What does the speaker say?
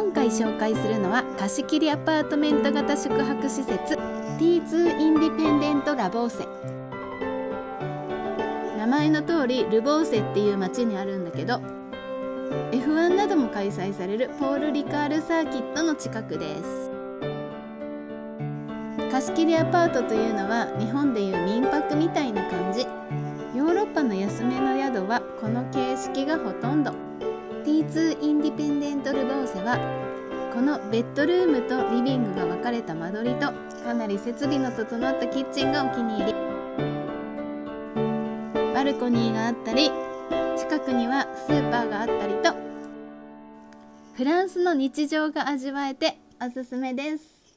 今回紹介するのは貸し切りアパートメント型宿泊施設 T2 インディペンデントラボーセ。名前の通りルボーセっていう町にあるんだけど F1 なども開催されるポール・リカールサーキットの近くです。貸し切りアパートというのは日本でいう民泊みたいな感じ。ヨーロッパの安めの宿はこの形式がほとんど。T2 インディペンデントルボーセはこのベッドルームとリビングが分かれた間取りとかなり設備の整ったキッチンがお気に入り。バルコニーがあったり近くにはスーパーがあったりとフランスの日常が味わえておすすめです。